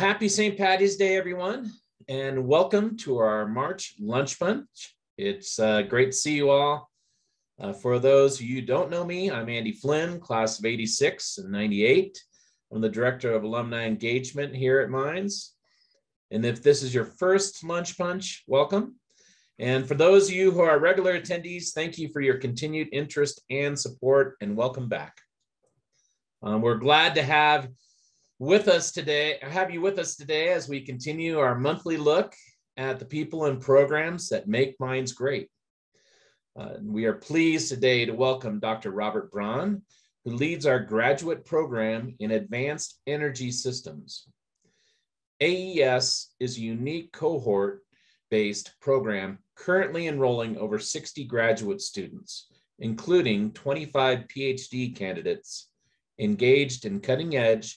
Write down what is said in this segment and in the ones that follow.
happy St. Patty's Day, everyone, and welcome to our March Lunch Bunch. It's uh, great to see you all. Uh, for those of you who don't know me, I'm Andy Flynn, class of 86 and 98. I'm the Director of Alumni Engagement here at Mines. And if this is your first Lunch Bunch, welcome. And for those of you who are regular attendees, thank you for your continued interest and support, and welcome back. Um, we're glad to have with us today, have you with us today as we continue our monthly look at the people and programs that make Mines great. Uh, we are pleased today to welcome Dr. Robert Braun, who leads our graduate program in Advanced Energy Systems. AES is a unique cohort-based program currently enrolling over 60 graduate students, including 25 PhD candidates engaged in cutting-edge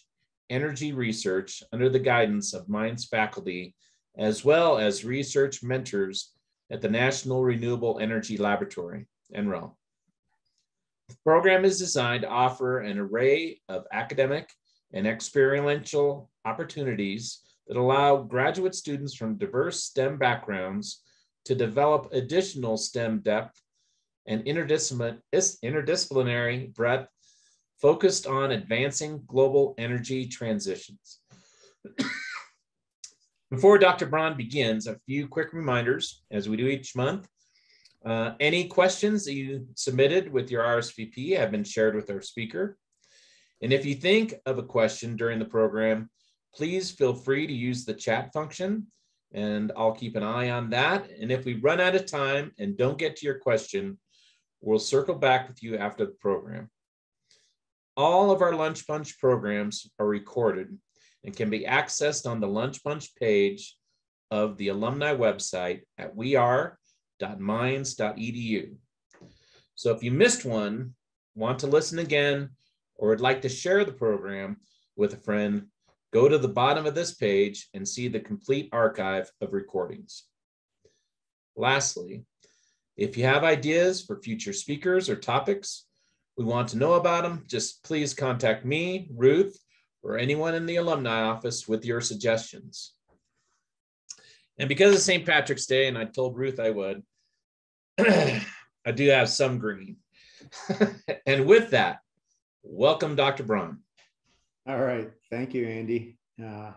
energy research under the guidance of Mines faculty, as well as research mentors at the National Renewable Energy Laboratory, NREL. The program is designed to offer an array of academic and experiential opportunities that allow graduate students from diverse STEM backgrounds to develop additional STEM depth and interdisciplinary breadth focused on advancing global energy transitions. Before Dr. Braun begins, a few quick reminders as we do each month. Uh, any questions that you submitted with your RSVP have been shared with our speaker. And if you think of a question during the program, please feel free to use the chat function and I'll keep an eye on that. And if we run out of time and don't get to your question, we'll circle back with you after the program. All of our Lunch Bunch programs are recorded and can be accessed on the Lunch Bunch page of the alumni website at weare.mines.edu. So if you missed one, want to listen again, or would like to share the program with a friend, go to the bottom of this page and see the complete archive of recordings. Lastly, if you have ideas for future speakers or topics, we want to know about them, just please contact me, Ruth, or anyone in the alumni office with your suggestions. And because of St. Patrick's Day, and I told Ruth I would, I do have some green. and with that, welcome Dr. Braun. All right. Thank you, Andy. Uh,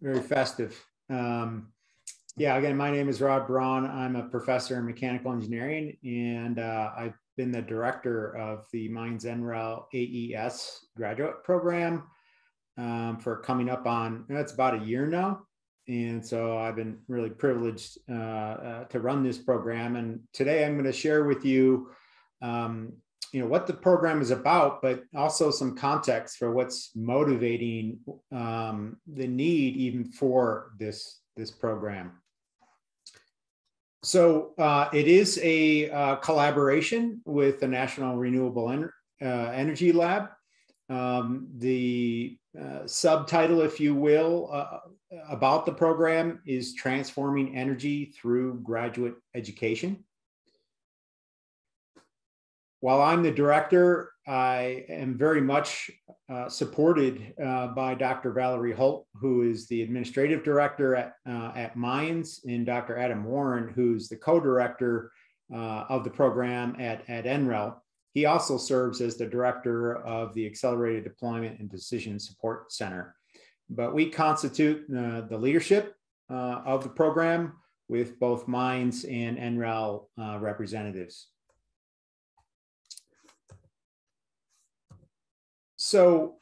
very festive. Um, yeah, again, my name is Rob Braun. I'm a professor in mechanical engineering, and uh, I've been the director of the Mines NREL AES graduate program um, for coming up on, that's about a year now. And so I've been really privileged uh, uh, to run this program. And today I'm going to share with you, um, you know, what the program is about, but also some context for what's motivating um, the need even for this, this program. So uh, it is a uh, collaboration with the National Renewable en uh, Energy Lab. Um, the uh, subtitle, if you will, uh, about the program is Transforming Energy Through Graduate Education. While I'm the director, I am very much uh, supported uh, by Dr. Valerie Holt, who is the administrative director at, uh, at Mines, and Dr. Adam Warren, who's the co-director uh, of the program at, at NREL. He also serves as the director of the Accelerated Deployment and Decision Support Center. But we constitute uh, the leadership uh, of the program with both Mines and NREL representatives. So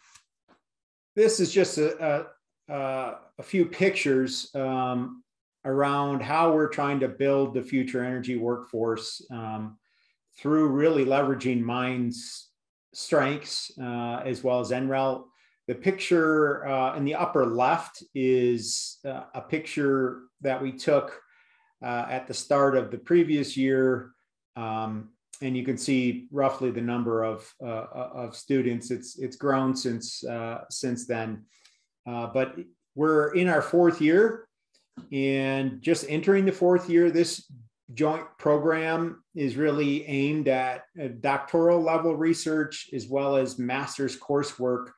this is just a, a, a few pictures um, around how we're trying to build the future energy workforce um, through really leveraging Mines strengths uh, as well as NREL. The picture uh, in the upper left is uh, a picture that we took uh, at the start of the previous year um, and you can see roughly the number of uh, uh, of students. It's it's grown since uh, since then, but we're in our fourth year, and just entering the fourth year. This joint program is really aimed at doctoral level research as well as master's coursework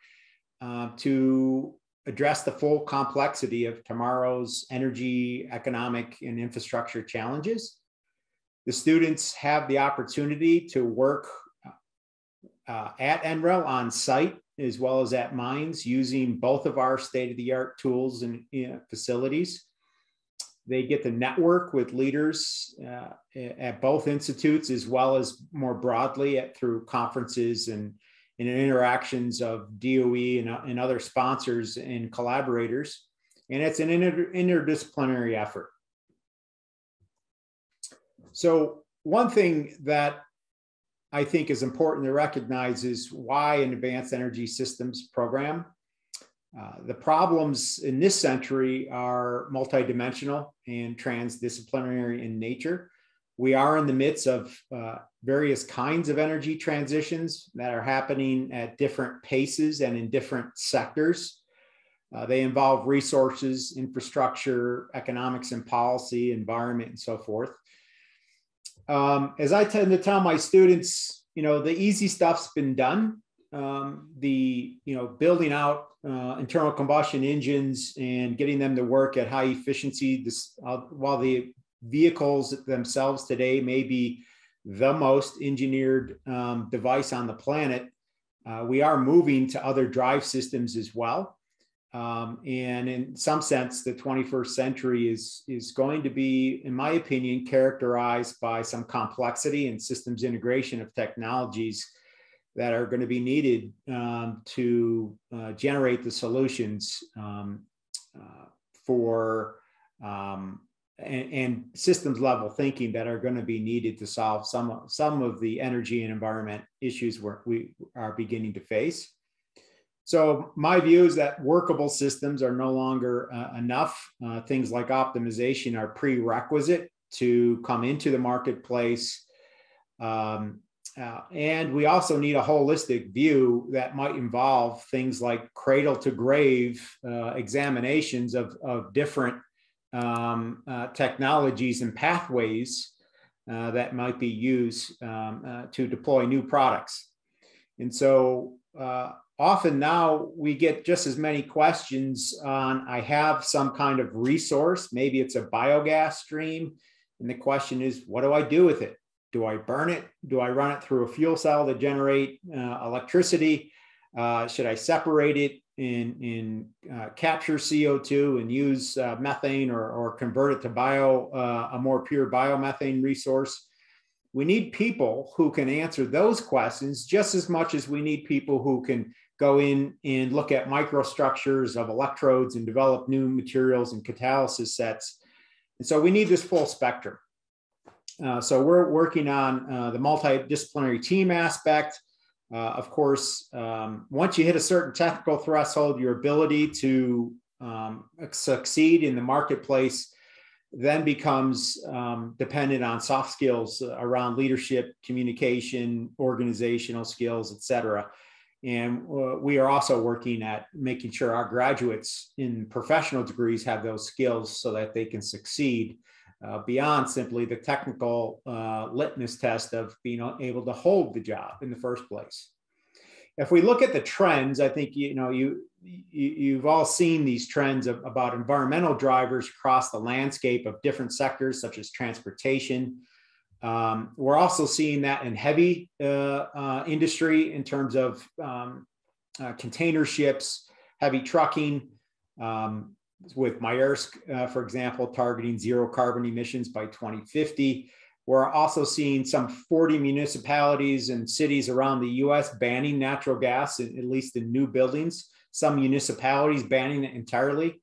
uh, to address the full complexity of tomorrow's energy, economic, and infrastructure challenges. The students have the opportunity to work uh, at NREL on site as well as at mines using both of our state of the art tools and you know, facilities. They get to network with leaders uh, at both institutes as well as more broadly at, through conferences and, and interactions of DOE and, and other sponsors and collaborators. And it's an inter interdisciplinary effort. So one thing that I think is important to recognize is why an advanced energy systems program. Uh, the problems in this century are multidimensional and transdisciplinary in nature. We are in the midst of uh, various kinds of energy transitions that are happening at different paces and in different sectors. Uh, they involve resources, infrastructure, economics and policy, environment, and so forth um, as I tend to tell my students, you know, the easy stuff's been done. Um, the, you know, building out uh, internal combustion engines and getting them to work at high efficiency, this, uh, while the vehicles themselves today may be the most engineered um, device on the planet, uh, we are moving to other drive systems as well. Um, and in some sense, the 21st century is, is going to be, in my opinion, characterized by some complexity and systems integration of technologies that are going to be needed um, to uh, generate the solutions um, uh, for um, and, and, systems level thinking that are going to be needed to solve some, some of the energy and environment issues we are beginning to face. So my view is that workable systems are no longer uh, enough. Uh, things like optimization are prerequisite to come into the marketplace. Um, uh, and we also need a holistic view that might involve things like cradle to grave uh, examinations of, of different um, uh, technologies and pathways uh, that might be used um, to deploy new products. And so often now we get just as many questions on I have some kind of resource, maybe it's a biogas stream. And the question is, what do I do with it? Do I burn it? Do I run it through a fuel cell to generate uh, electricity? Uh, should I separate it in, in uh, capture CO2 and use uh, methane or, or convert it to bio, uh, a more pure biomethane resource? We need people who can answer those questions just as much as we need people who can go in and look at microstructures of electrodes and develop new materials and catalysis sets. And so we need this full spectrum. Uh, so we're working on uh, the multidisciplinary team aspect. Uh, of course, um, once you hit a certain technical threshold, your ability to um, succeed in the marketplace then becomes um, dependent on soft skills around leadership, communication, organizational skills, et cetera. And uh, we are also working at making sure our graduates in professional degrees have those skills so that they can succeed uh, beyond simply the technical uh, litmus test of being able to hold the job in the first place. If we look at the trends, I think you know you, you have all seen these trends of, about environmental drivers across the landscape of different sectors such as transportation, um, we're also seeing that in heavy uh, uh, industry in terms of um, uh, container ships, heavy trucking, um, with Maersk, uh, for example, targeting zero carbon emissions by 2050. We're also seeing some 40 municipalities and cities around the US banning natural gas, at least in new buildings. Some municipalities banning it entirely.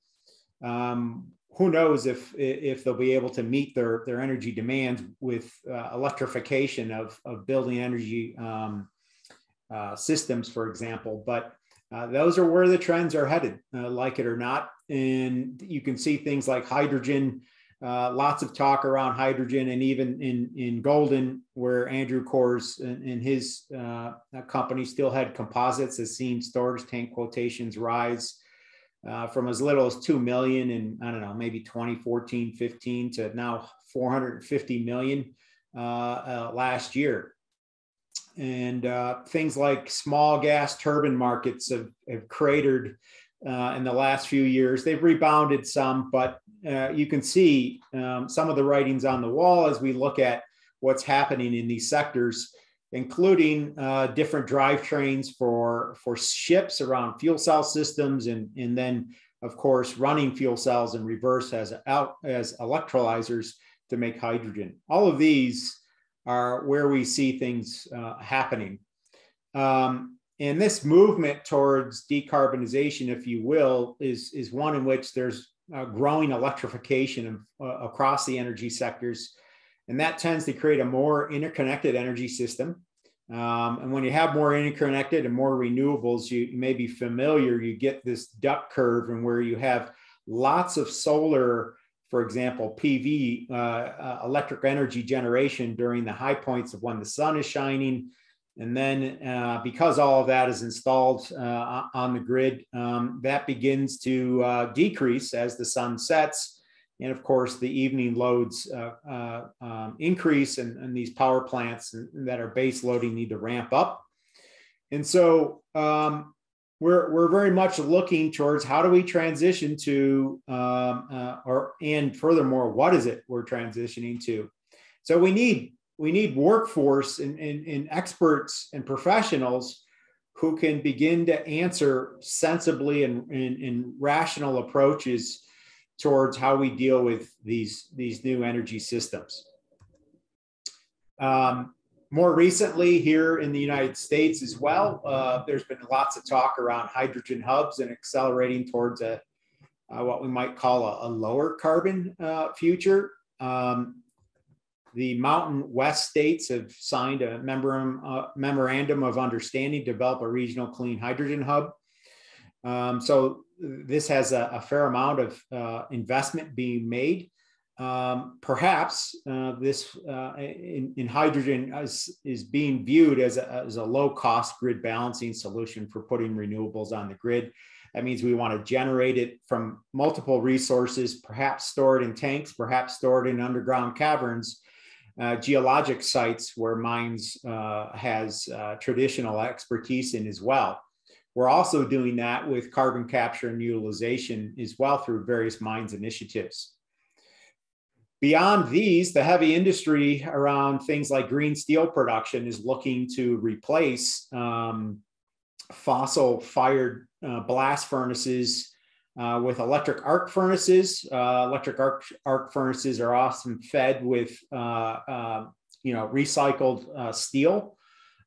Um, who knows if if they'll be able to meet their their energy demands with uh, electrification of of building energy um, uh, systems, for example. But uh, those are where the trends are headed, uh, like it or not. And you can see things like hydrogen. Uh, lots of talk around hydrogen, and even in in Golden, where Andrew Kors and, and his uh, company had Composites has seen storage tank quotations rise uh, from as little as 2 million in, I don't know, maybe 2014, 15 to now 450 million uh, uh, last year. And uh, things like small gas turbine markets have, have cratered uh, in the last few years. They've rebounded some, but you can see um, some of the writings on the wall as we look at what's happening in these sectors, including uh, different drivetrains for, for ships around fuel cell systems, and, and then, of course, running fuel cells in reverse as, out, as electrolyzers to make hydrogen. All of these are where we see things uh, happening. Um, and this movement towards decarbonization, if you will, is, is one in which there's growing electrification of, uh, across the energy sectors. And that tends to create a more interconnected energy system. Um, and when you have more interconnected and more renewables, you, you may be familiar, you get this duck curve and where you have lots of solar, for example, PV, uh, uh, electric energy generation during the high points of when the sun is shining and then uh, because all of that is installed uh, on the grid, um, that begins to uh, decrease as the sun sets. And of course, the evening loads uh, uh, um, increase and, these power plants that are base loading need to ramp up. And so um, we're, we're very much looking towards how do we transition to, um, uh, or and furthermore, what is it we're transitioning to? So we need we need workforce and, and, and, experts and professionals who can begin to answer sensibly and, and, and, rational approaches towards how we deal with these, these new energy systems. Um, more recently, here in the United States as well, uh, there's been lots of talk around hydrogen hubs and accelerating towards a uh, what we might call a, a lower carbon uh, future. Um, the Mountain West states have signed a memorandum, uh, memorandum of understanding to develop a regional clean hydrogen hub. Um, so this has a, a fair amount of uh, investment being made. Um, perhaps uh, this uh, in, in, hydrogen is, is being viewed as a, as a low cost grid balancing solution for putting renewables on the grid. That means we want to generate it from multiple resources, perhaps stored in tanks, perhaps stored in underground caverns, uh, geologic sites where mines uh, has uh, traditional expertise in as well. We're also doing that with carbon capture and utilization as well through various mines initiatives. Beyond these, the heavy industry around things like green steel production is looking to replace um, fossil fired uh, blast furnaces uh, with electric arc furnaces. Uh, electric arc, arc furnaces are often fed with, uh, um, you know, recycled uh, steel.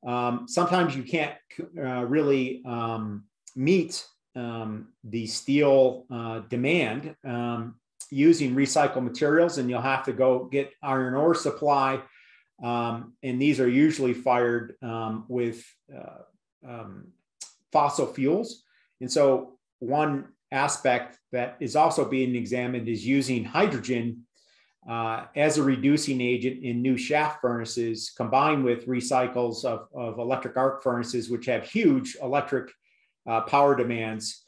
Um, sometimes you can't uh, really um, meet um, the steel uh, demand um, using recycled materials, and you'll have to go get iron ore supply. Um, and these are usually fired with fossil fuels. And so one aspect that is also being examined is using hydrogen uh, as a reducing agent in new shaft furnaces combined with recycles of, of electric arc furnaces, which have huge electric uh, power demands.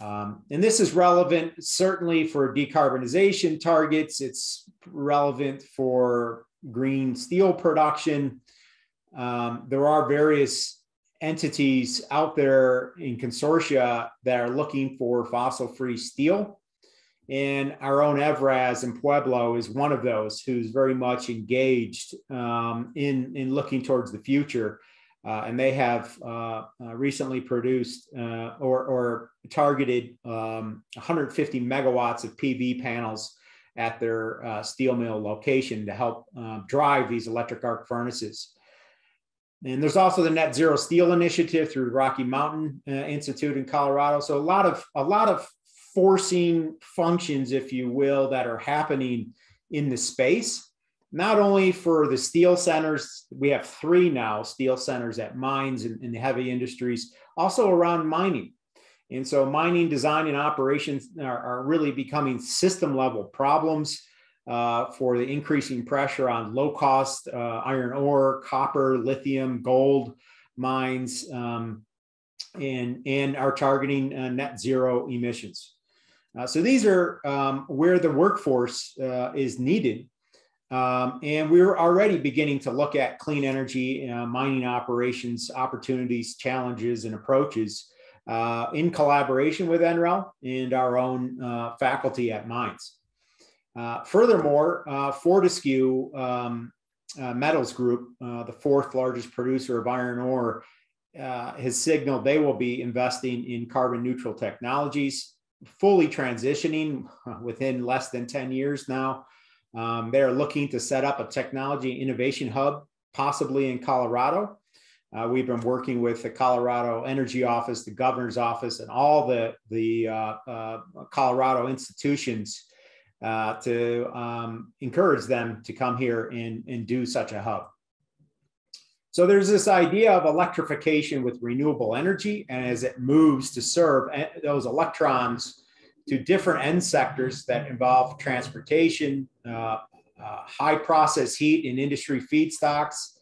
Um, and this is relevant certainly for decarbonization targets. It's relevant for green steel production. Um, there are various entities out there in consortia that are looking for fossil free steel. And our own Evraz in Pueblo is one of those who's very much engaged um, in, in looking towards the future. Uh, and they have uh, uh, recently produced uh, or, or, targeted um, 150 megawatts of PV panels at their uh, steel mill location to help uh, drive these electric arc furnaces. And there's also the Net Zero Steel Initiative through Rocky Mountain uh, Institute in Colorado. So a lot of a lot of forcing functions, if you will, that are happening in the space. Not only for the steel centers, we have three now steel centers at mines and, and heavy industries, also around mining. And so mining design and operations are, are really becoming system level problems uh, for the increasing pressure on low cost uh, iron ore, copper, lithium, gold mines, um, and, and are targeting uh, net zero emissions. Uh, so these are um, where the workforce uh, is needed. Um, and we're already beginning to look at clean energy, uh, mining operations, opportunities, challenges, and approaches uh, in collaboration with NREL and our own uh, faculty at Mines. Furthermore, Fortescue um, Metals Group, the fourth largest producer of iron ore, has signaled they will be investing in carbon neutral technologies, fully transitioning within less than 10 years now. Um, they're looking to set up a technology innovation hub, possibly in Colorado. Uh, we've been working with the Colorado Energy Office, the governor's office, and all the, the uh, uh, Colorado institutions uh, to um, encourage them to come here and, and do such a hub. So there's this idea of electrification with renewable energy, and as it moves to serve those electrons to different end sectors that involve transportation, uh, uh, high process heat and industry feedstocks,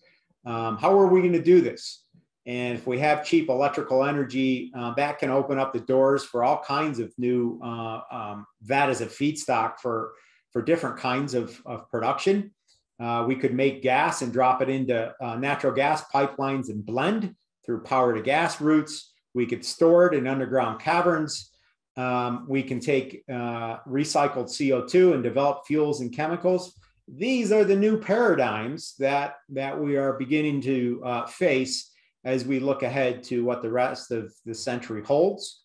um, how are we going to do this? And if we have cheap electrical energy, uh, that can open up the doors for all kinds of new, uh, um, that as a feedstock for, for different kinds of, of production. Uh, we could make gas and drop it into uh, natural gas pipelines and blend through power to gas routes. We could store it in underground caverns. Um, we can take uh, recycled CO2 and develop fuels and chemicals these are the new paradigms that that we are beginning to uh, face as we look ahead to what the rest of the century holds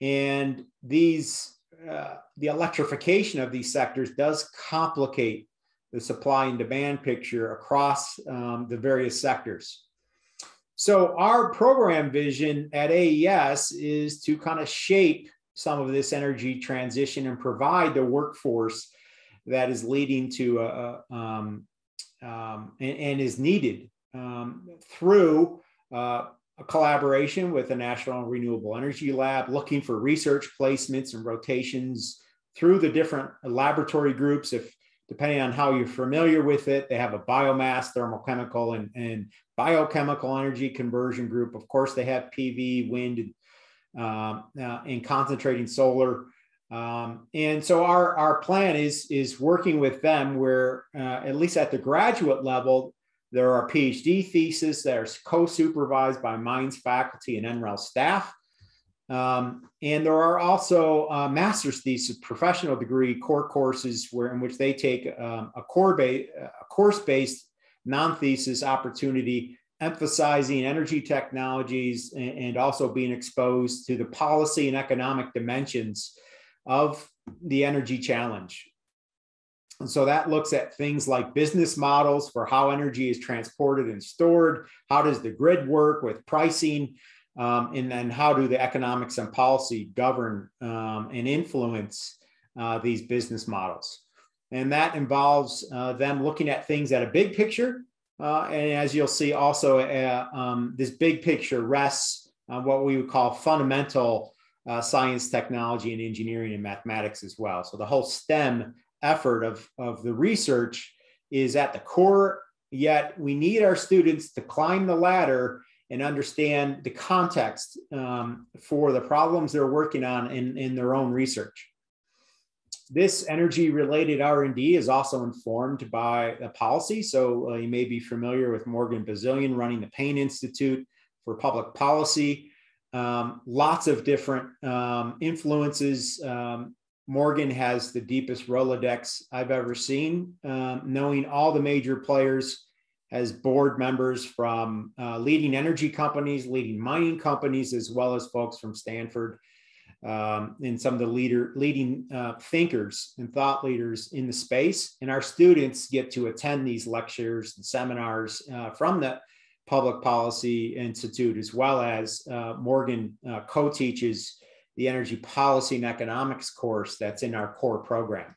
and these uh, the electrification of these sectors does complicate the supply and demand picture across um, the various sectors so our program vision at aes is to kind of shape some of this energy transition and provide the workforce that is leading to a, a um, um, and, and, is needed um, through uh, a collaboration with the National Renewable Energy Lab, looking for research placements and rotations through the different laboratory groups. If depending on how you're familiar with it, they have a biomass, thermochemical, and, and biochemical energy conversion group. Of course, they have PV, wind, uh, uh, and concentrating solar. Um, and so our, our plan is, is working with them where, uh, at least at the graduate level, there are PhD theses that are co-supervised by Mines faculty and NREL staff. Um, and there are also uh, master's thesis, professional degree core courses where in which they take um, a core ba- a course-based non-thesis opportunity emphasizing energy technologies and, and also being exposed to the policy and economic dimensions of the energy challenge. And so that looks at things like business models for how energy is transported and stored. How does the grid work with pricing? Um, and then how do the economics and policy govern um, and influence uh, these business models? And that involves uh, them looking at things at a big picture. Uh, and as you'll see, also uh, um, this big picture rests on what we would call fundamental uh, science, technology, and engineering and mathematics as well. So the whole STEM effort of, of the research is at the core, yet we need our students to climb the ladder and understand the context um, for the problems they're working on in, in their own research. This energy related R&D is also informed by the policy. So uh, you may be familiar with Morgan Bazilian running the Payne Institute for Public Policy um, lots of different um, influences. Um, Morgan has the deepest Rolodex I've ever seen, um, knowing all the major players as board members from uh, leading energy companies, leading mining companies, as well as folks from Stanford um, and some of the leader, leading uh, thinkers and thought leaders in the space. And our students get to attend these lectures and seminars uh, from the Public Policy Institute, as well as uh, Morgan uh, co teaches the Energy Policy and Economics course that's in our core program.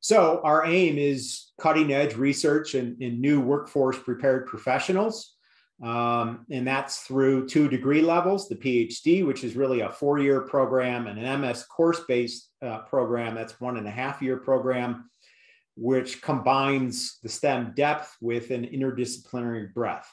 So, our aim is cutting edge research and, and new workforce prepared professionals. Um, and that's through two degree levels the PhD, which is really a four year program, and an MS course based uh, program that's one and a half year program which combines the STEM depth with an interdisciplinary breadth.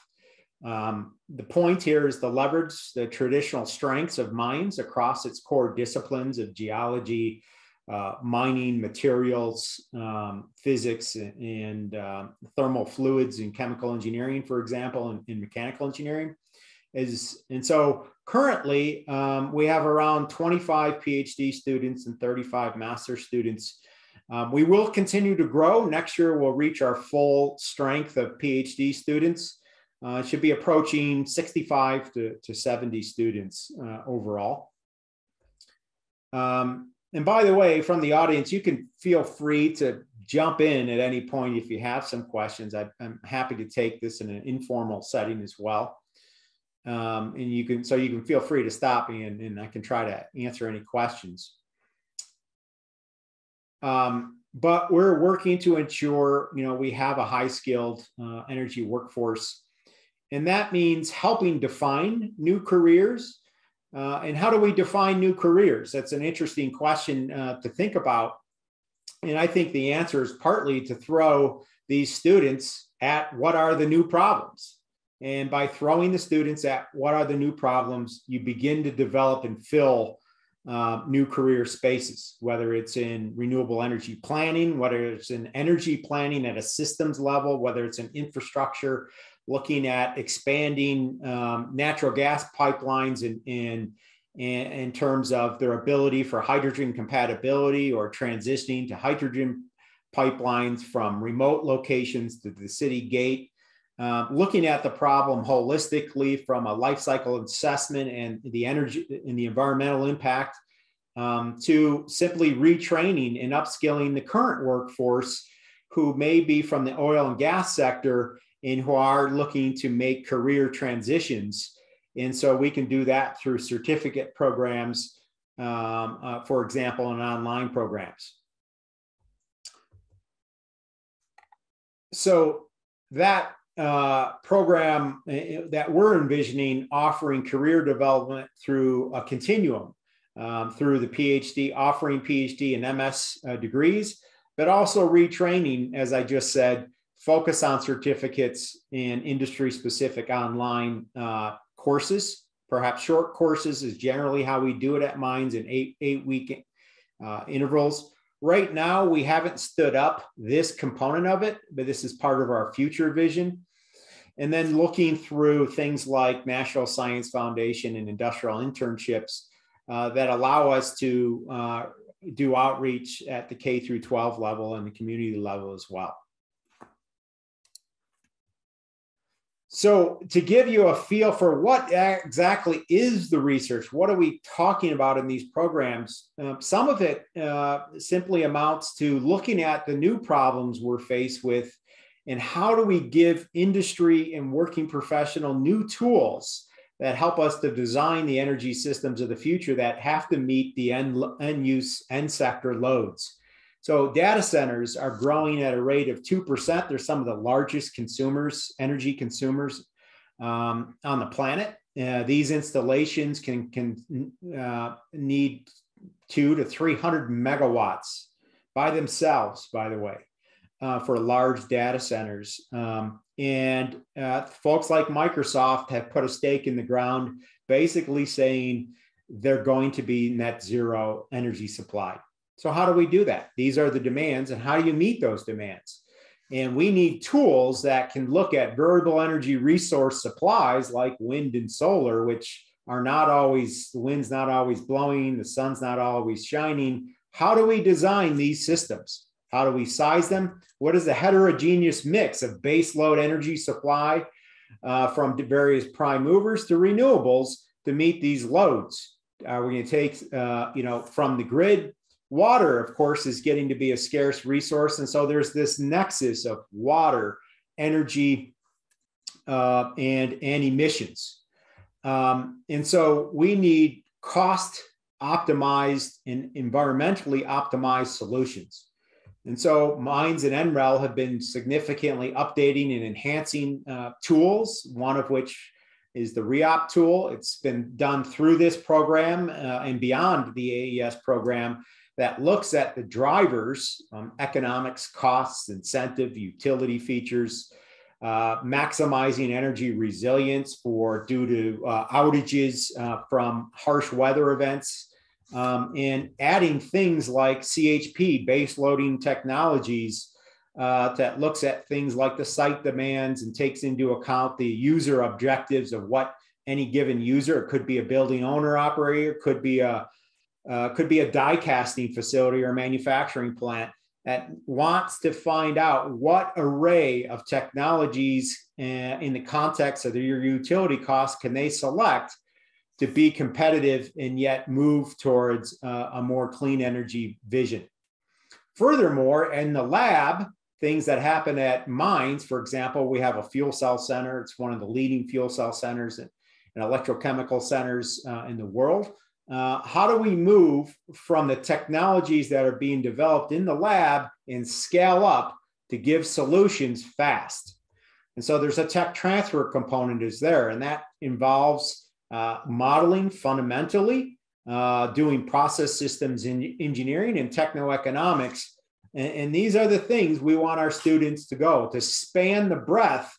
Um, the point here is to leverage the traditional strengths of mines across its core disciplines of geology, uh, mining, materials, um, physics, and uh, thermal fluids and chemical engineering, for example, and, mechanical engineering. Is, and so currently um, we have around 25 PhD students and 35 master students. Um, we will continue to grow. Next year, we'll reach our full strength of PhD students. Uh, should be approaching 65 to, to 70 students uh, overall. Um, and by the way, from the audience, you can feel free to jump in at any point if you have some questions. I, am happy to take this in an informal setting as well. Um, and you can, so you can feel free to stop me and, and I can try to answer any questions. Um, but we're working to ensure, you know, we have a high skilled uh, energy workforce. And that means helping define new careers. Uh, and how do we define new careers? That's an interesting question uh, to think about and I think the answer is partly to throw these students at what are the new problems. And by throwing the students at what are the new problems, you begin to develop and fill uh, new career spaces, whether it's in renewable energy planning, whether it's in energy planning at a systems level, whether it's in infrastructure, looking at expanding um, natural gas pipelines and in, in terms of their ability for hydrogen compatibility or transitioning to hydrogen pipelines from remote locations to the city gate. Uh, looking at the problem holistically from a life cycle assessment and the energy and the environmental impact um, to simply retraining and upskilling the current workforce who may be from the oil and gas sector and who are looking to make career transitions and so we can do that through certificate programs, um, uh, for example, in online programs. So that uh, program uh, that we're envisioning offering career development through a continuum, um, through the PhD, offering PhD and MS uh, degrees, but also retraining, as I just said, focus on certificates and industry specific online uh, courses, perhaps short courses is generally how we do it at Mines in eight, eight week uh, intervals. Right now, we haven't stood up this component of it, but this is part of our future vision. And then looking through things like National Science Foundation and industrial internships uh, that allow us to uh, do outreach at the K through 12 level and the community level as well. So, to give you a feel for what exactly is the research, what are we talking about in these programs? Uh, some of it uh, simply amounts to looking at the new problems we're faced with and how do we give industry and working professional new tools that help us to design the energy systems of the future that have to meet the end, end use, end sector loads. So data centers are growing at a rate of 2%. They're some of the largest consumers, energy consumers um, on the planet. Uh, these installations can, can uh, need two to 300 megawatts by themselves, by the way, uh, for large data centers. Um, and uh, folks like Microsoft have put a stake in the ground, basically saying they're going to be net zero energy supply. So, how do we do that? These are the demands, and how do you meet those demands? And we need tools that can look at variable energy resource supplies like wind and solar, which are not always, the wind's not always blowing, the sun's not always shining. How do we design these systems? How do we size them? What is the heterogeneous mix of base load energy supply uh, from various prime movers to renewables to meet these loads? Are we going to take, uh, you know, from the grid Water, of course, is getting to be a scarce resource. And so there's this nexus of water, energy, uh, and, and emissions. Um, and so we need cost optimized and environmentally optimized solutions. And so Mines and NREL have been significantly updating and enhancing uh, tools, one of which is the REopt tool. It's been done through this program uh, and beyond the AES program that looks at the drivers, um, economics, costs, incentive, utility features, uh, maximizing energy resilience for due to uh, outages uh, from harsh weather events, um, and adding things like CHP, base loading technologies uh, that looks at things like the site demands and takes into account the user objectives of what any given user. It could be a building owner operator, could be a uh, could be a die casting facility or a manufacturing plant that wants to find out what array of technologies uh, in the context of your utility costs can they select to be competitive and yet move towards uh, a more clean energy vision. Furthermore, in the lab, things that happen at mines, for example, we have a fuel cell center. It's one of the leading fuel cell centers and, and electrochemical centers uh, in the world. Uh, how do we move from the technologies that are being developed in the lab and scale up to give solutions fast? And so there's a tech transfer component is there, and that involves uh, modeling fundamentally, uh, doing process systems in engineering and technoeconomics. And, and, these are the things we want our students to go to span the breadth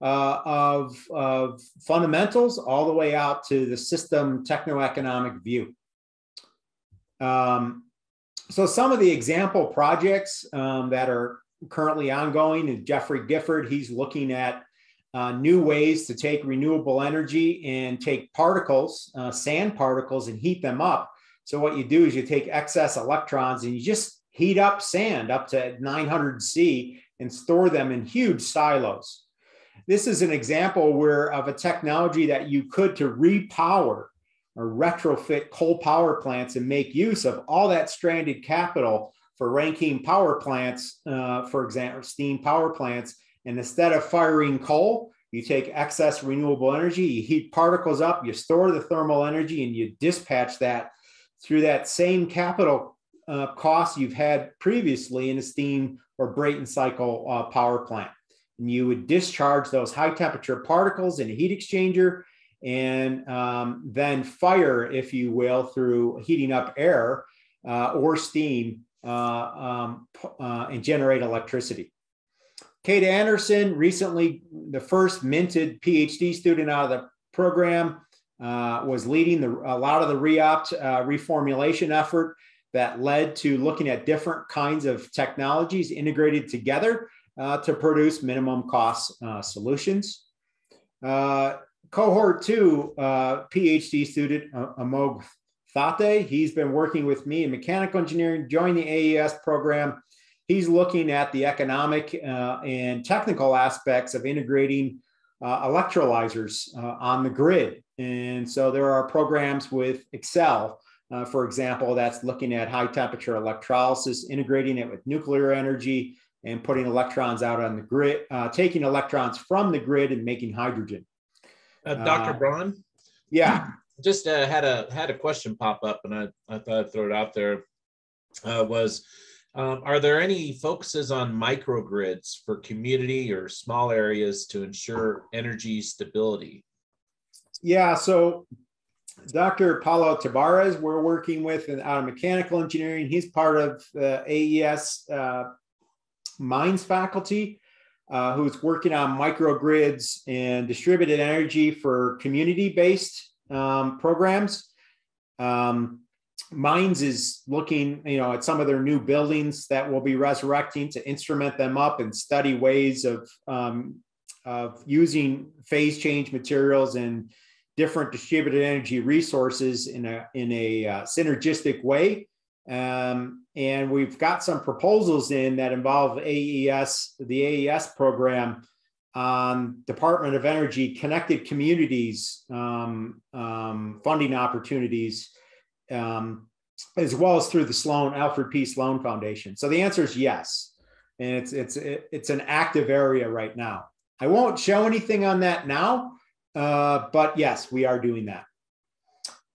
uh, of, of fundamentals all the way out to the system techno-economic view. Um, so some of the example projects um, that are currently ongoing is Jeffrey Gifford. He's looking at uh, new ways to take renewable energy and take particles, uh, sand particles, and heat them up. So what you do is you take excess electrons and you just heat up sand up to 900 C and store them in huge silos this is an example where of a technology that you could to repower or retrofit coal power plants and make use of all that stranded capital for Rankine power plants, uh, for example, steam power plants. And instead of firing coal, you take excess renewable energy, you heat particles up, you store the thermal energy, and you dispatch that through that same capital uh, cost you've had previously in a steam or Brayton cycle uh, power plant and you would discharge those high temperature particles in a heat exchanger and um, then fire, if you will, through heating up air uh, or steam uh, um, uh, and generate electricity. Kate Anderson, recently the first minted PhD student out of the program, uh, was leading the, a lot of the REOPT uh, reformulation effort that led to looking at different kinds of technologies integrated together uh, to produce minimum cost uh, solutions. Uh, cohort two, uh, PhD student uh, Amogh Thatte, he's been working with me in mechanical engineering, joined the AES program. He's looking at the economic and technical aspects of integrating electrolyzers on the grid. And so there are programs with Xcel uh, for example, that's looking at high temperature electrolysis, integrating it with nuclear energy, and putting electrons out on the grid, uh, taking electrons from the grid and making hydrogen. Uh, Dr. Uh, Braun? Yeah. Just uh, had a had a question pop up, and I, I thought I'd throw it out there. Uh, was um, are there any focuses on microgrids for community or small areas to ensure energy stability? Yeah, so Dr. Paulo Tabares, we're working with out of mechanical engineering. He's part of the AES uh, mines faculty uh, who's working on microgrids and distributed energy for community-based um, programs. Um, Mines is looking, you know, at some of their new buildings that will be resurrecting to instrument them up and study ways of um, of using phase change materials and different distributed energy resources in a in a uh, synergistic way um, and we've got some proposals in that involve AES, the AES program on Department of Energy connected communities um, um, funding opportunities, um, as well as through the Sloan Alfred P. Sloan Foundation. So the answer is yes, and it's it's it's an active area right now. I won't show anything on that now, uh, but yes, we are doing that.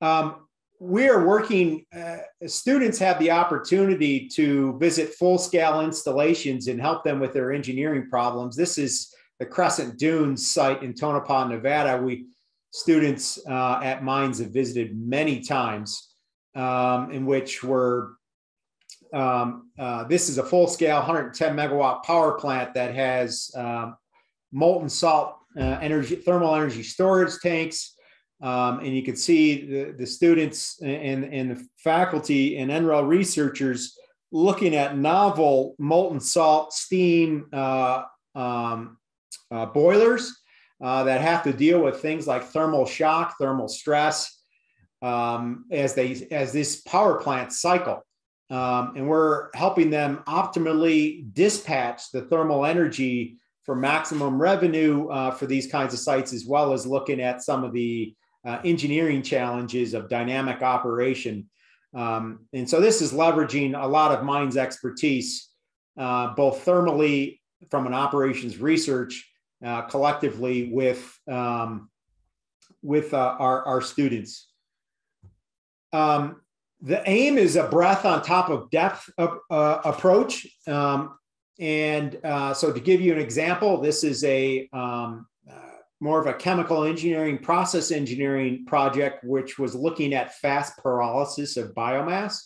Um, we are working, uh, students have the opportunity to visit full scale installations and help them with their engineering problems. This is the Crescent Dunes site in Tonopah, Nevada. We students uh, at Mines have visited many times, um, in which we're um, uh, this is a full scale 110 megawatt power plant that has um, molten salt uh, energy, thermal energy storage tanks, um, and you can see the, the students and, and the faculty and NREL researchers looking at novel molten salt steam uh, um, uh, boilers uh, that have to deal with things like thermal shock, thermal stress, um, as they as this power plant cycle. Um, and we're helping them optimally dispatch the thermal energy for maximum revenue uh, for these kinds of sites, as well as looking at some of the uh, engineering challenges of dynamic operation. Um, and so this is leveraging a lot of Mines' expertise, uh, both thermally from an operations research, uh, collectively with um, with uh, our, our students. Um, the aim is a breadth on top of depth uh, approach. Um, and uh, so to give you an example, this is a um, more of a chemical engineering, process engineering project, which was looking at fast pyrolysis of biomass.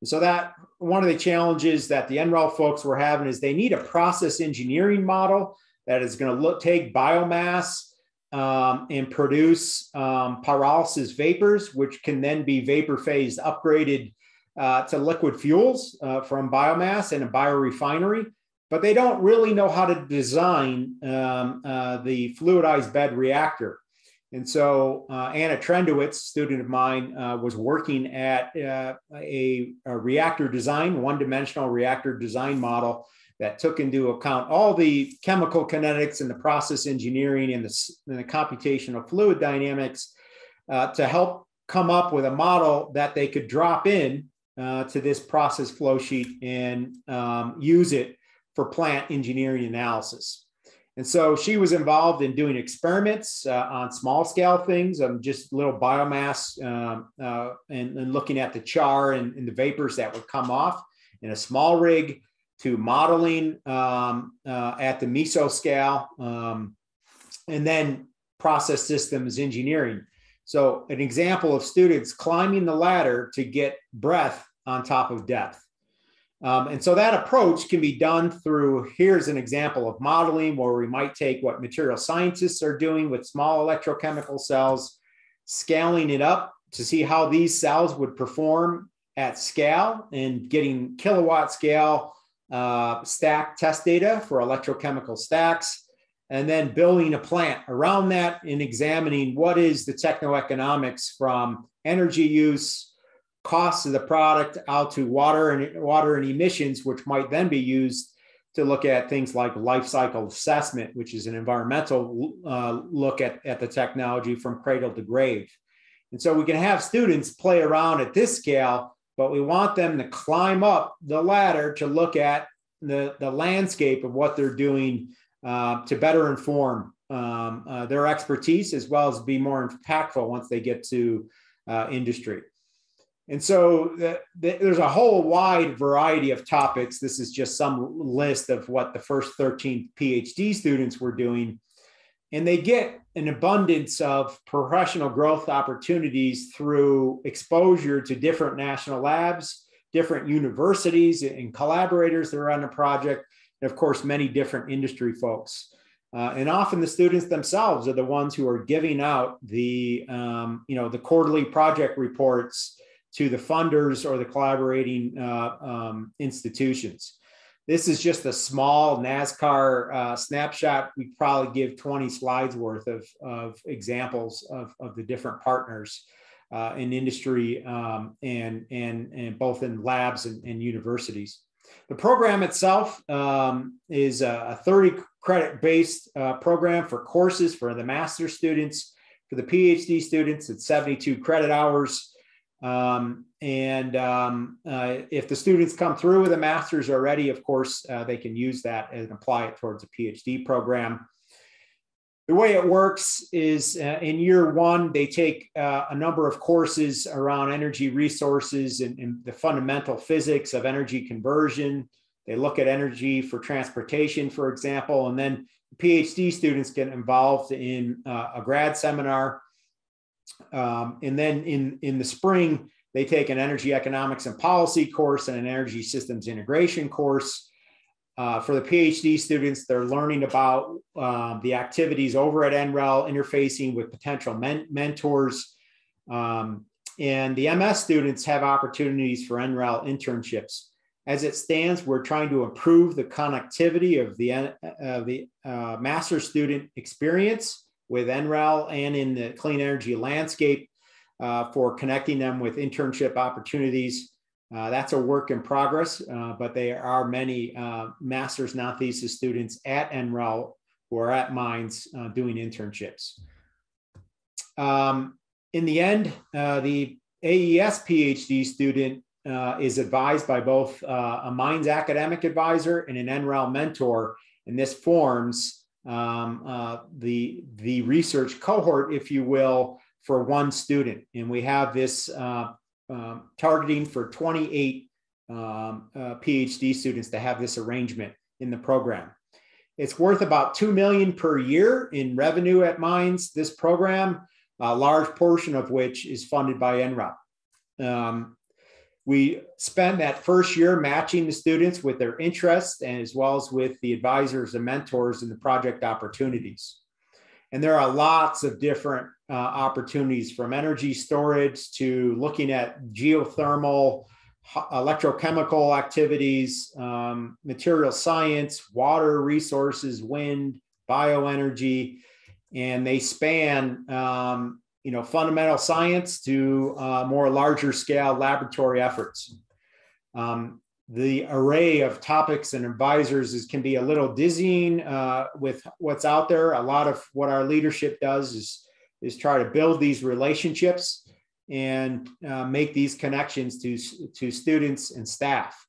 And so that one of the challenges that the NREL folks were having is they need a process engineering model that is going to take biomass um, and produce um, pyrolysis vapors, which can then be vapor phase upgraded uh, to liquid fuels uh, from biomass in a biorefinery. But they don't really know how to design um, uh, the fluidized bed reactor. And so uh, Anna Trendowitz, student of mine, uh, was working at uh, a, a reactor design, one-dimensional reactor design model that took into account all the chemical kinetics and the process engineering and the, and the computational fluid dynamics uh, to help come up with a model that they could drop in uh, to this process flow sheet and um, use it for plant engineering analysis. And so she was involved in doing experiments uh, on small scale things, um, just little biomass um, uh, and, and, looking at the char and, and, the vapors that would come off in a small rig to modeling um, uh, at the mesoscale, um, and then process systems engineering. So, an example of students climbing the ladder to get breadth on top of depth. Um, and so that approach can be done through here's an example of modeling where we might take what material scientists are doing with small electrochemical cells, scaling it up to see how these cells would perform at scale and getting kilowatt scale uh, stack test data for electrochemical stacks, and then building a plant around that and examining what is the techno economics from energy use, costs of the product out to water and water and emissions, which might then be used to look at things like life cycle assessment, which is an environmental uh, look at, at the technology from cradle to grave. And so we can have students play around at this scale but we want them to climb up the ladder to look at the, the landscape of what they're doing uh, to better inform um, uh, their expertise as well as be more impactful once they get to uh, industry. And so the, the, there's a whole wide variety of topics. This is just some list of what the first 13 PhD students were doing and they get an abundance of professional growth opportunities through exposure to different national labs, different universities, and collaborators that are on the project, and of course, many different industry folks. Uh, and often the students themselves are the ones who are giving out the, um, you know, the quarterly project reports to the funders or the collaborating uh, um, institutions. This is just a small NASCAR uh, snapshot. We probably give 20 slides worth of, of examples of, of the different partners uh, in industry um, and, and, and both in labs and, and universities. The program itself um, is a 30 credit based uh, program for courses for the master students. For the PhD students, it's 72 credit hours. Um, and um, uh, if the students come through with a master's already, of course, uh, they can use that and apply it towards a PhD program. The way it works is uh, in year one, they take uh, a number of courses around energy resources and, and, the fundamental physics of energy conversion. They look at energy for transportation, for example, and then PhD students get involved in uh, a grad seminar um, and then in, in the spring, they take an energy economics and policy course and an energy systems integration course. Uh, for the PhD students, they're learning about um, the activities over at NREL, interfacing with potential men- mentors. Um, and the MS students have opportunities for NREL internships As it stands, we're trying to improve the connectivity of the, uh, the uh, master student experience with NREL and in the clean energy landscape uh, for connecting them with internship opportunities. Uh, that's a work in progress, uh, but there are many uh, master's non-thesis students at NREL who are at Mines doing internships. Um, in the end, the AES PhD student uh, is advised by both uh, a Mines academic advisor and an NREL mentor, and this forms um, uh, the, the research cohort, if you will, for one student. And we have this uh, um, targeting for 28 um, uh, PhD students to have this arrangement in the program. It's worth about 2 million per year in revenue at Mines, this program, a large portion of which is funded by NREL. Um, we spend that first year matching the students with their interests and as well as with the advisors and mentors and the project opportunities. And there are lots of different uh, opportunities from energy storage to looking at geothermal, electrochemical activities, um, material science, water resources, wind, bioenergy, and they span um, you know, fundamental science to uh, more larger scale laboratory efforts. Um, the array of topics and advisors is, can be a little dizzying uh, with what's out there. A lot of what our leadership does is, is try to build these relationships and uh, make these connections to, to students and staff.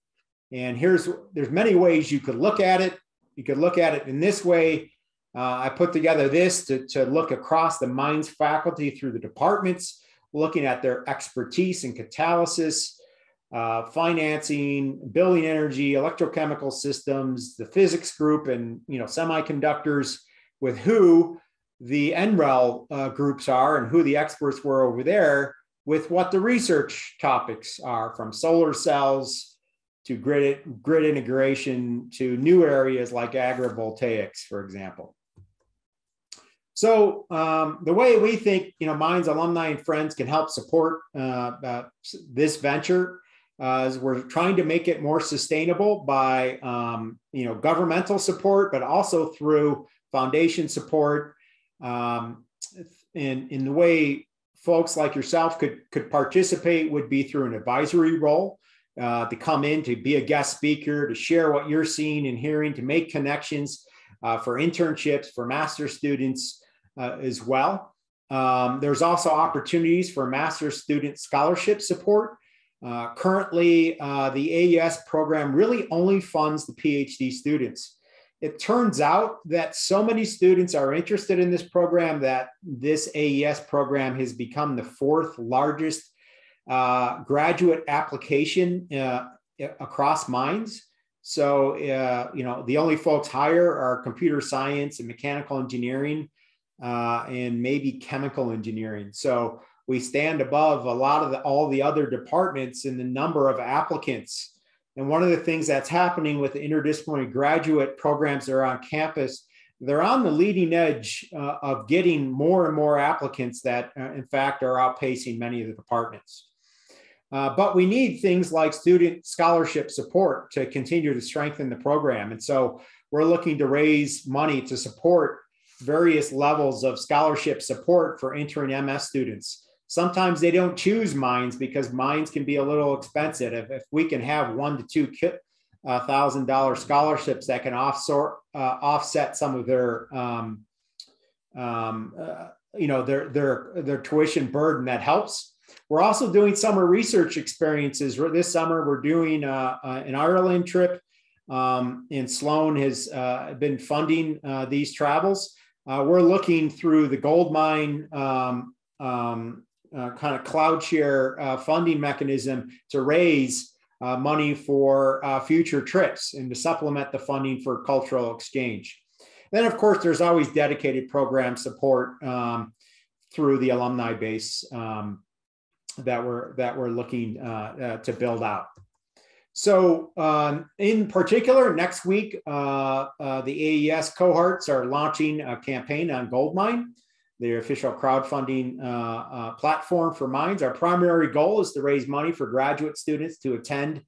And here's, there's many ways you could look at it. You could look at it in this way uh, I put together this to, to look across the Mines faculty through the departments, looking at their expertise in catalysis, uh, financing, building energy, electrochemical systems, the physics group, and you know semiconductors, with who the NREL uh, groups are and who the experts were over there, with what the research topics are, from solar cells to grid, grid integration to new areas like agrivoltaics, for example. So um, the way we think, you know, Mines alumni and friends can help support uh, uh, this venture uh, is we're trying to make it more sustainable by, um, you know, governmental support, but also through foundation support. Um, and in the way folks like yourself could could participate would be through an advisory role. Uh, to come in to be a guest speaker, to share what you're seeing and hearing, to make connections uh, for internships, for master students, uh, as well. Um, there's also opportunities for master's student scholarship support. Uh, currently, uh, the AES program really only funds the PhD students. It turns out that so many students are interested in this program that this AES program has become the fourth largest uh, graduate application uh, across Mines. So, uh, you know, the only folks higher are computer science and mechanical engineering uh, and maybe chemical engineering. So we stand above a lot of the, all the other departments in the number of applicants. And one of the things that's happening with the interdisciplinary graduate programs that are on campus, they're on the leading edge uh, of getting more and more applicants that, uh, in fact, are outpacing many of the departments. Uh, but we need things like student scholarship support to continue to strengthen the program. And so we're looking to raise money to support various levels of scholarship support for entering MS students. Sometimes they don't choose mines because mines can be a little expensive. If, if we can have one to two uh, thousand dollar scholarships that can offsort, uh, offset some of their, um, um, uh, you know, their their their tuition burden, that helps. We're also doing summer research experiences. This summer, we're doing uh, uh, an Ireland trip, um, and Sloan has uh, been funding these travels. Uh, we're looking through the Goldmine um, um, uh, kind of cloud share uh, funding mechanism to raise uh, money for uh, future trips and to supplement the funding for cultural exchange. Then, of course, there's always dedicated program support um, through the alumni base um, that we're that we're looking uh, to build out. So, um, in particular, next week, uh, uh, the AES cohorts are launching a campaign on Goldmine, their official crowdfunding uh, uh platform for mines. Our primary goal is to raise money for graduate students to attend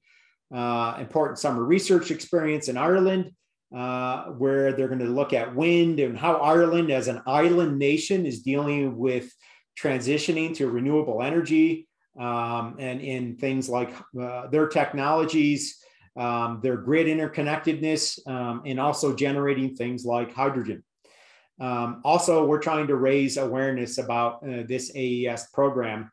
uh, important summer research experience in Ireland, uh, where they're going to look at wind and how Ireland, as an island nation, is dealing with transitioning to renewable energy um, and in things like uh, their technologies, um, their grid interconnectedness, um, and also generating things like hydrogen. Um, also, we're trying to raise awareness about uh, this AES program.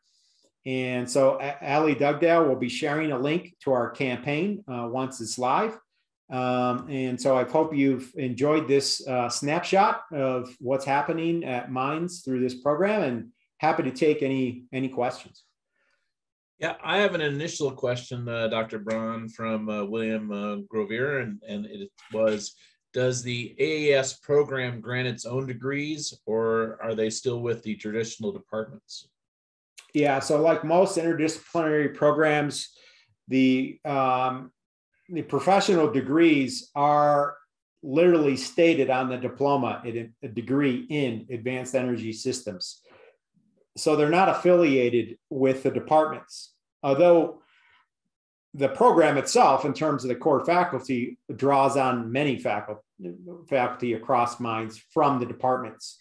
And so Ali Dugdale will be sharing a link to our campaign uh, once it's live. Um, and so I hope you've enjoyed this uh, snapshot of what's happening at Mines through this program and happy to take any, any questions. Yeah, I have an initial question, uh, Dr. Braun, from uh, William uh, Grovier, and, and it was, does the AES program grant its own degrees or are they still with the traditional departments? Yeah, so like most interdisciplinary programs, the um, the professional degrees are literally stated on the diploma, a degree in advanced energy systems so they're not affiliated with the departments. Although the program itself, in terms of the core faculty, draws on many faculty, faculty across Mines from the departments.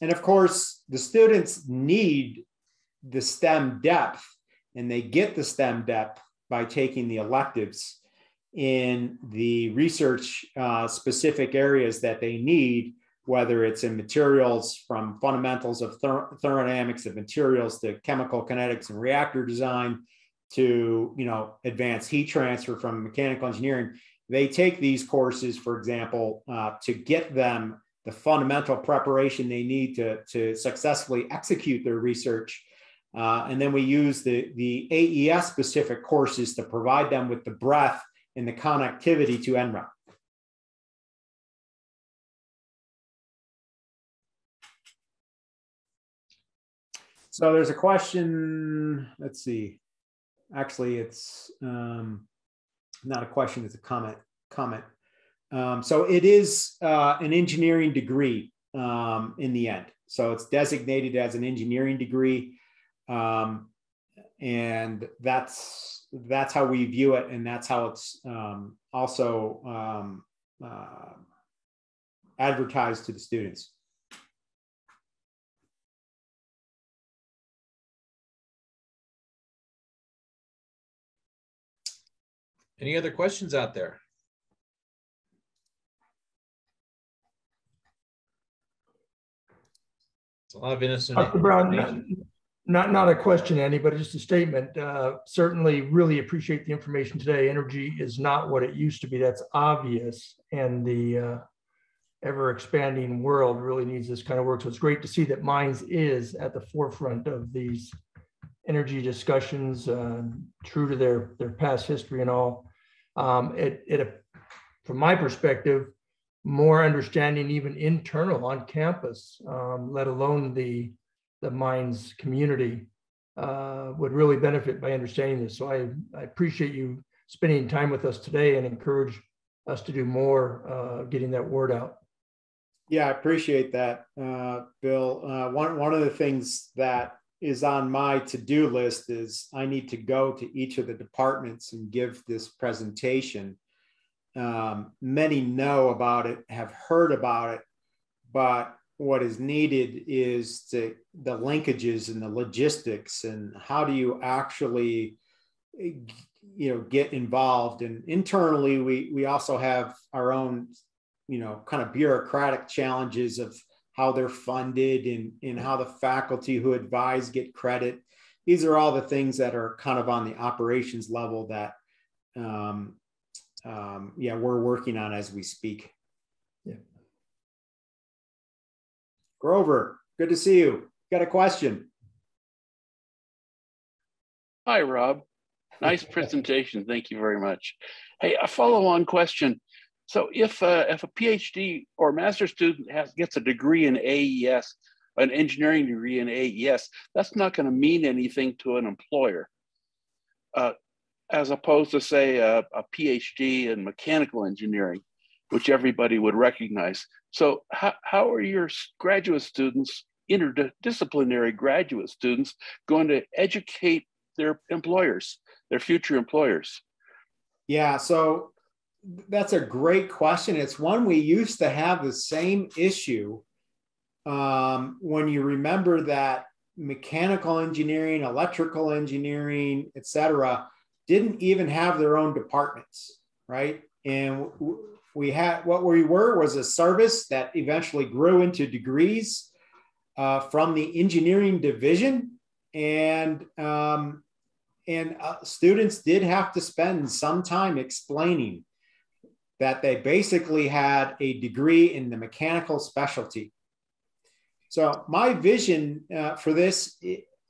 And of course, the students need the STEM depth, and they get the STEM depth by taking the electives in the research uh, specific areas that they need whether it's in materials from fundamentals of ther- thermodynamics of materials to chemical kinetics and reactor design to you know advanced heat transfer from mechanical engineering they take these courses for example uh, to get them the fundamental preparation they need to, to successfully execute their research uh, and then we use the, the aes specific courses to provide them with the breadth and the connectivity to NREL. So there's a question. Let's see. Actually, it's um, not a question; it's a comment. Comment. Um, so it is uh, an engineering degree um, in the end. So it's designated as an engineering degree, um, and that's that's how we view it, and that's how it's um, also um, uh, advertised to the students. Any other questions out there? It's a lot of innocent. Dr. Braun, not, not a question, Andy, but just a statement. Uh, certainly really appreciate the information today. Energy is not what it used to be. That's obvious. And the uh, ever expanding world really needs this kind of work. So it's great to see that Mines is at the forefront of these energy discussions, uh, true to their, their past history and all. Um, it, it, from my perspective, more understanding even internal on campus, um, let alone the, the Mines community, uh, would really benefit by understanding this. So I, I appreciate you spending time with us today and encourage us to do more uh, getting that word out. Yeah, I appreciate that, uh, Bill. Uh, one, one of the things that is on my to-do list is I need to go to each of the departments and give this presentation. Um, many know about it, have heard about it, but what is needed is to, the linkages and the logistics and how do you actually you know get involved and internally we we also have our own you know kind of bureaucratic challenges of how they're funded and, and how the faculty who advise get credit. These are all the things that are kind of on the operations level that, um, um, yeah, we're working on as we speak. Yeah. Grover, good to see you. Got a question? Hi, Rob. Nice presentation. Thank you very much. Hey, a follow on question. So if uh, if a PhD or master student has gets a degree in AES, an engineering degree in AES, that's not going to mean anything to an employer, uh, as opposed to say a, a, PhD in mechanical engineering, which everybody would recognize. So how, how are your graduate students, interdisciplinary graduate students, going to educate their employers, their future employers? Yeah, so that's a great question. It's one we used to have the same issue um, when you remember that mechanical engineering, electrical engineering, et cetera, didn't even have their own departments, right? And we had what we were was a service that eventually grew into degrees uh, from the engineering division, and um, and uh, students did have to spend some time explaining that they basically had a degree in the mechanical specialty. So my vision uh, for this,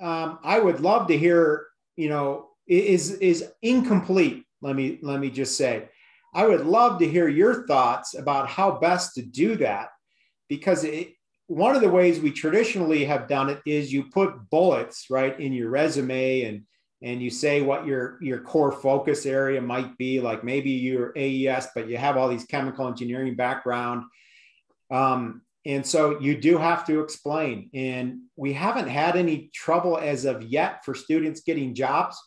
um, I would love to hear, you know, is is incomplete. Let me let me just say, I would love to hear your thoughts about how best to do that, because it, one of the ways we traditionally have done it is you put bullets right in your resume and and you say what your your core focus area might be like maybe you're aes but you have all these chemical engineering background. Um, and so you do have to explain. And we haven't had any trouble as of yet for students getting jobs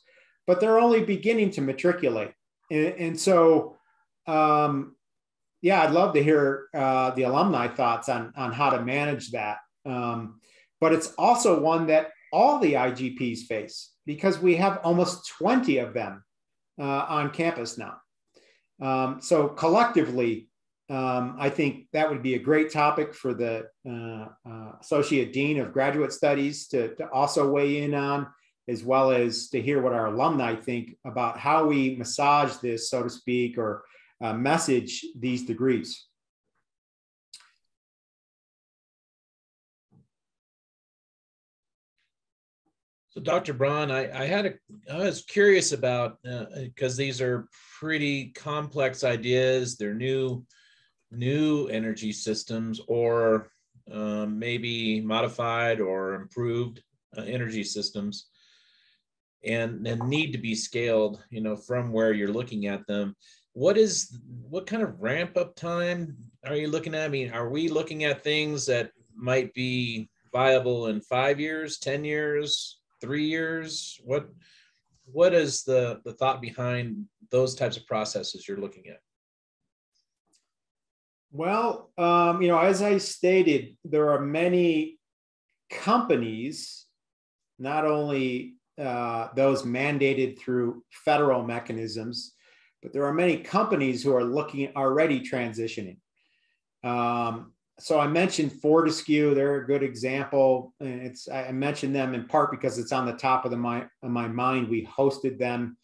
but they're only beginning to matriculate. And, and so um, yeah i'd love to hear uh, the alumni thoughts on on how to manage that. Um, but it's also one that all the igps face because we have almost 20 of them uh, on campus now. Um, so collectively, um, I think that would be a great topic for the uh, uh, Associate Dean of Graduate Studies to, to, also weigh in on, as well as to hear what our alumni think about how we massage this, so to speak, or uh, message these degrees. So, Dr. Braun, I, I had a, I was curious about because uh, these are pretty complex ideas. They're new, new energy systems, or um, maybe modified or improved uh, energy systems, and and need to be scaled. You know, from where you're looking at them. What is what kind of ramp up time are you looking at? I mean, are we looking at things that might be viable in five years, ten years? Three years? What what is the the thought behind those types of processes you're looking at? Well, um, you know, as I stated, there are many companies, not only uh, those mandated through federal mechanisms, but there are many companies who are looking already transitioning. Um, so I mentioned Fortescue; they're a good example. And it's I mentioned them in part because it's on the top of the my of my mind. We hosted them.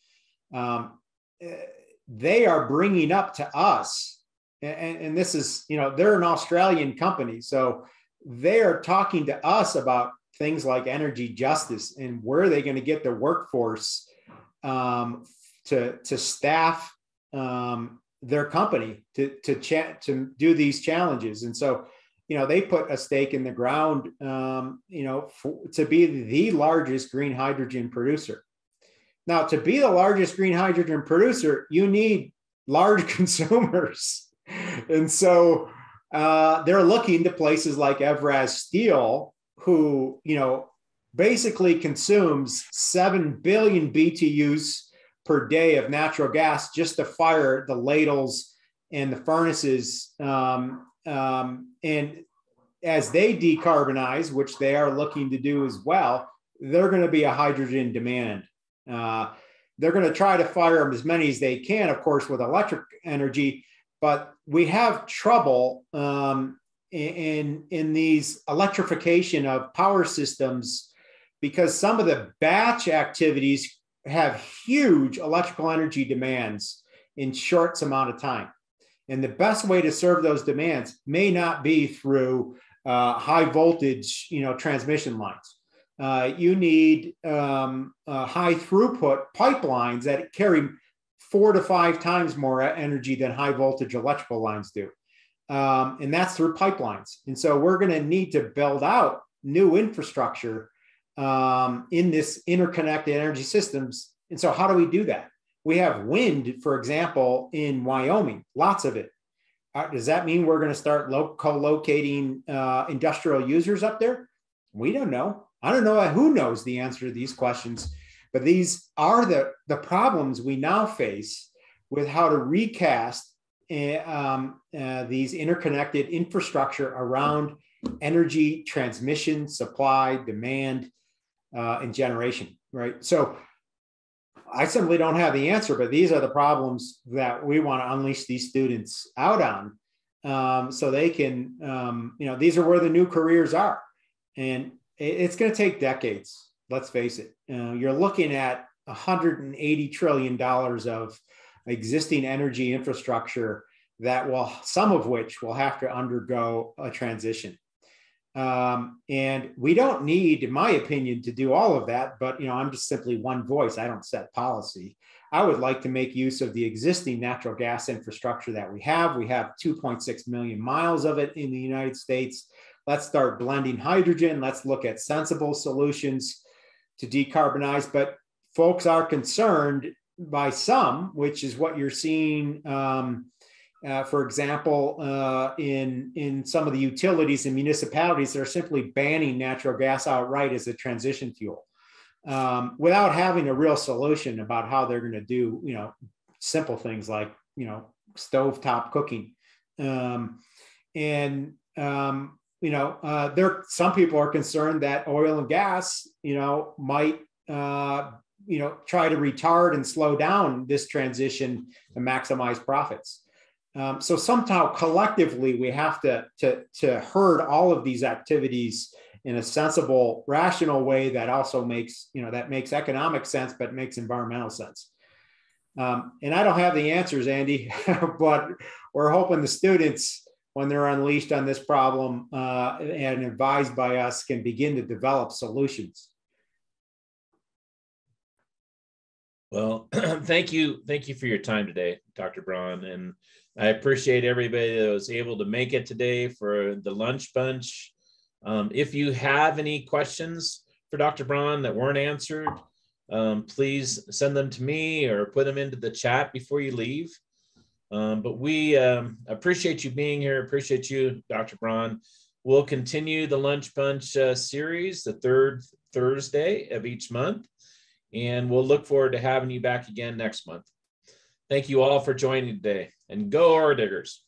Um, they are bringing up to us, and, and this is you know they're an Australian company, so they are talking to us about things like energy justice and where are they going to get the workforce um, to to staff um, their company to to chat to do these challenges. And so you know they put a stake in the ground um, you know for, to be the largest green hydrogen producer. Now to be the largest green hydrogen producer you need large consumers. And so uh, they're looking to places like evraz steel who you know basically consumes 7 billion btus per day of natural gas just to fire the ladles and the furnaces. Um, um, and as they decarbonize, which they are looking to do as well, they're going to be a hydrogen demand. Uh, they're going to try to fire as many as they can, of course, with electric energy. But we have trouble um, in in these electrification of power systems because some of the batch activities have huge electrical energy demands in short amount of time. And the best way to serve those demands may not be through uh, high voltage, you know, transmission lines. Uh, you need um, uh, high throughput pipelines that carry four to five times more energy than high voltage electrical lines do. Um, and that's through pipelines. And so we're going to need to build out new infrastructure um, in this interconnected energy systems. And so, how do we do that? We have wind, for example, in Wyoming, lots of it. Uh, does that mean we're going to start lo- co-locating uh, industrial users up there? We don't know. I don't know who knows the answer to these questions, but these are the, the problems we now face with how to recast uh, um, uh, these interconnected infrastructure around energy transmission, supply, demand, uh, and generation, right? So I simply don't have the answer, but these are the problems that we want to unleash these students out on um, so they can, um, you know, these are where the new careers are. And it's going to take decades, let's face it. Uh, you're looking at $180 trillion of existing energy infrastructure that will, some of which will have to undergo a transition. Um, and we don't need, in my opinion, to do all of that. But you know, I'm just simply one voice. I don't set policy. I would like to make use of the existing natural gas infrastructure that we have. We have 2.6 million miles of it in the United States. Let's start blending hydrogen. Let's look at sensible solutions to decarbonize. But folks are concerned by some, which is what you're seeing um, uh, for example, uh, in, in some of the utilities and municipalities that are simply banning natural gas outright as a transition fuel um, without having a real solution about how they're going to do, you know, simple things like, you know, stovetop cooking. Um, and, um, you know, uh, there, some people are concerned that oil and gas, you know, might, uh, you know, try to retard and slow down this transition and maximize profits. Um, so somehow collectively we have to, to, to herd all of these activities in a sensible, rational way that also makes, you know, that makes economic sense, but makes environmental sense. Um, and I don't have the answers, Andy, but we're hoping the students, when they're unleashed on this problem uh, and advised by us, can begin to develop solutions. Well, thank you. Thank you for your time today, Dr. Braun. And I appreciate everybody that was able to make it today for the lunch bunch. Um, if you have any questions for Dr. Braun that weren't answered, um, please send them to me or put them into the chat before you leave. Um, but we um, appreciate you being here. Appreciate you, Dr. Braun. We'll continue the Lunch Bunch uh, series the third Thursday of each month, and we'll look forward to having you back again next month. Thank you all for joining today and go Ore Diggers.